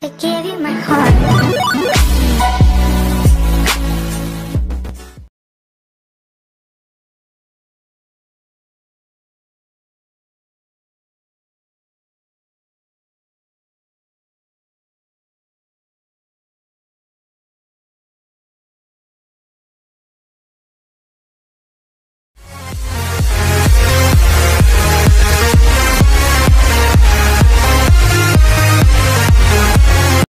I gave you my heart